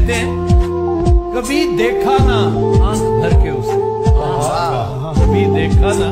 कहते हैं कभी देखा ना आँख भर के उसे। कभी देखा ना